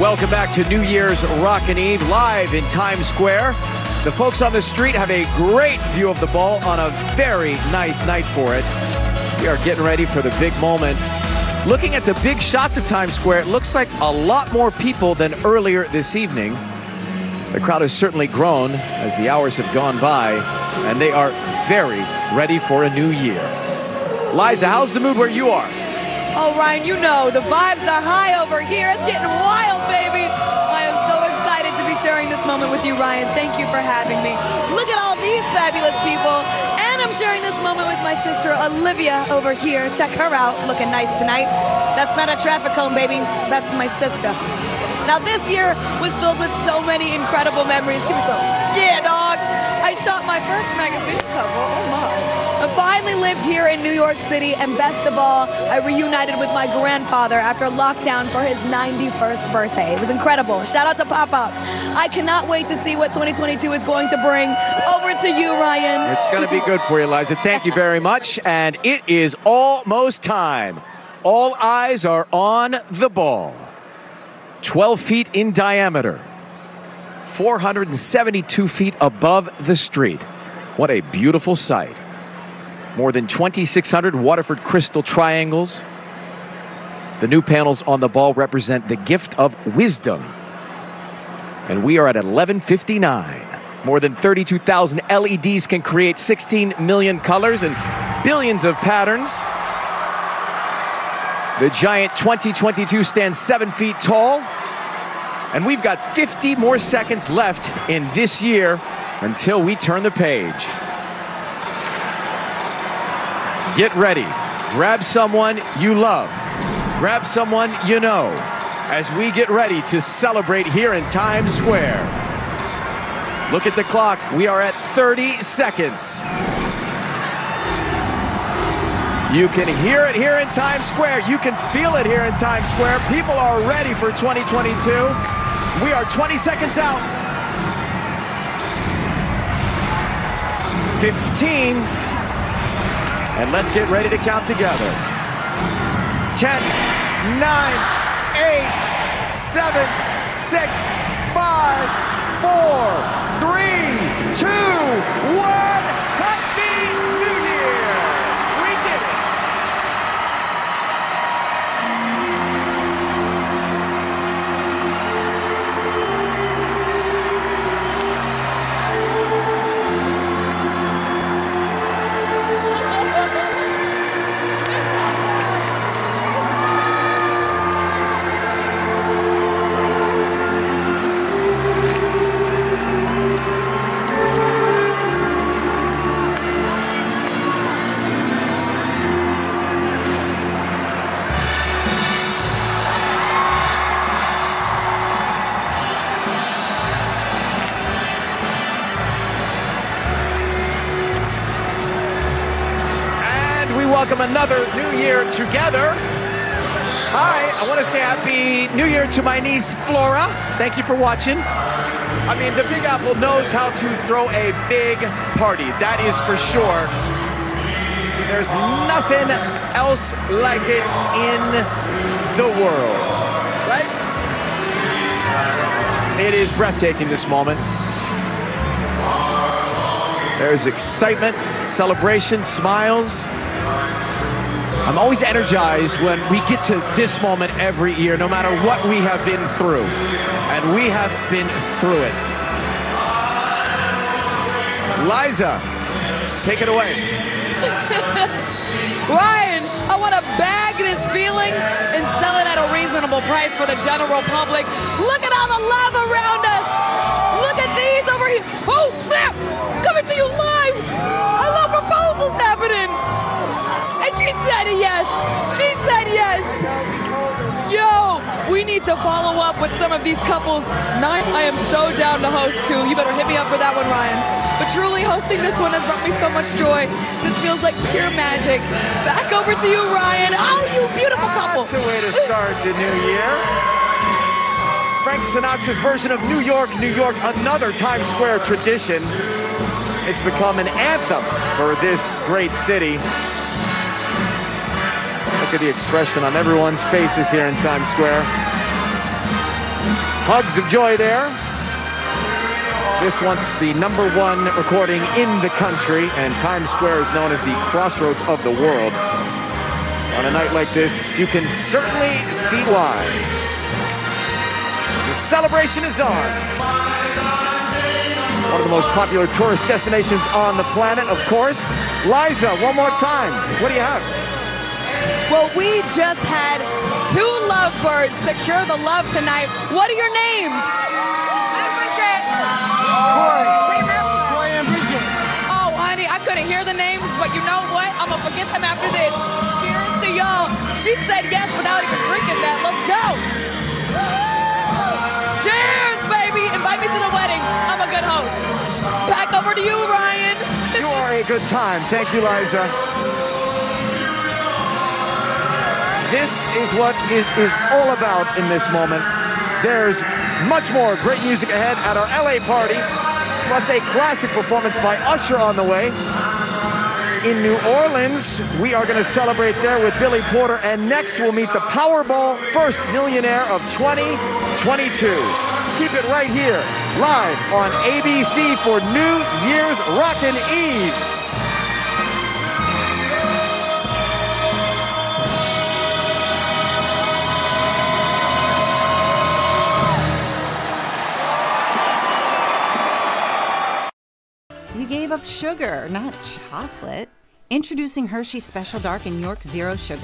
Welcome back to New Year's Rockin' Eve live in Times Square. The folks on the street have a great view of the ball on a very nice night for it. We are getting ready for the big moment. Looking at the big shots of Times Square, it looks like a lot more people than earlier this evening. The crowd has certainly grown as the hours have gone by, and they are very ready for a new year. Liza, how's the mood where you are? Oh, Ryan, you know, the vibes are high over here. It's getting wild, baby. I am so excited to be sharing this moment with you, Ryan. Thank you for having me. Look at all these fabulous people. And I'm sharing this moment with my sister, Olivia, over here. Check her out, looking nice tonight. That's not a traffic cone, baby. That's my sister. Now, this year was filled with so many incredible memories. Give me some. Yeah, dog. I shot my first magazine cover. Oh, my. Finally lived here in New York City, and best of all, I reunited with my grandfather after lockdown for his 91st birthday. It was incredible. Shout out to Papa. I cannot wait to see what 2022 is going to bring. Over to you, Ryan. It's going to be good for you, Liza. Thank you very much. And it is almost time. All eyes are on the ball. 12 feet in diameter, 472 feet above the street. What a beautiful sight. More than 2,600 Waterford crystal triangles. The new panels on the ball represent the gift of wisdom. And we are at 1159. More than 32,000 LEDs can create 16 million colors and billions of patterns. The giant 2022 stands seven feet tall. And we've got 50 more seconds left in this year until we turn the page. Get ready. Grab someone you love. Grab someone you know as we get ready to celebrate here in Times Square. Look at the clock. We are at 30 seconds. You can hear it here in Times Square. You can feel it here in Times Square. People are ready for 2022. We are 20 seconds out. 15. And let's get ready to count together. 10, 9, 8, 7, 6, 5, 4, 3, 2, 1. Welcome another new year together. Hi, I want to say happy new year to my niece Flora. Thank you for watching. I mean, the Big Apple knows how to throw a big party. That is for sure. There's nothing else like it in the world. Right? It is breathtaking this moment. There's excitement, celebration, smiles. I'm always energized when we get to this moment every year, no matter what we have been through. And we have been through it. Liza, take it away. Ryan, I want to bag this feeling and sell it at a reasonable price for the general public. Look at all the love around us. Look at these over here. Oh, snap! Coming to you live. I love proposals said yes. She said yes. Yo, we need to follow up with some of these couples. Nine, I am so down to host too. You better hit me up for that one, Ryan. But truly, hosting this one has brought me so much joy. This feels like pure magic. Back over to you, Ryan. Oh, you beautiful couple. That's a way to start the new year. Frank Sinatra's version of New York, New York, another Times Square tradition. It's become an anthem for this great city. Look at the expression on everyone's faces here in Times Square. Hugs of joy there. This once the number one recording in the country, and Times Square is known as the crossroads of the world. On a night like this, you can certainly see why. The celebration is on. One of the most popular tourist destinations on the planet, of course. Liza, one more time. What do you have? Well, we just had two lovebirds secure the love tonight. What are your names? Oh, honey, I couldn't hear the names, but you know what? I'm gonna forget them after this. Cheers to y'all. She said yes without even drinking that. Let's go. Cheers, baby. Invite me to the wedding. I'm a good host. Back over to you, Ryan. You are a good time. Thank you, Liza. This is what it is all about in this moment. There's much more great music ahead at our LA party, plus a classic performance by Usher on the way. In New Orleans, we are going to celebrate there with Billy Porter, and next we'll meet the Powerball first millionaire of 2022. Keep it right here, live on ABC for New Year's Rockin' Eve. Sugar, not chocolate. Introducing Hershey Special Dark and York Zero Sugar.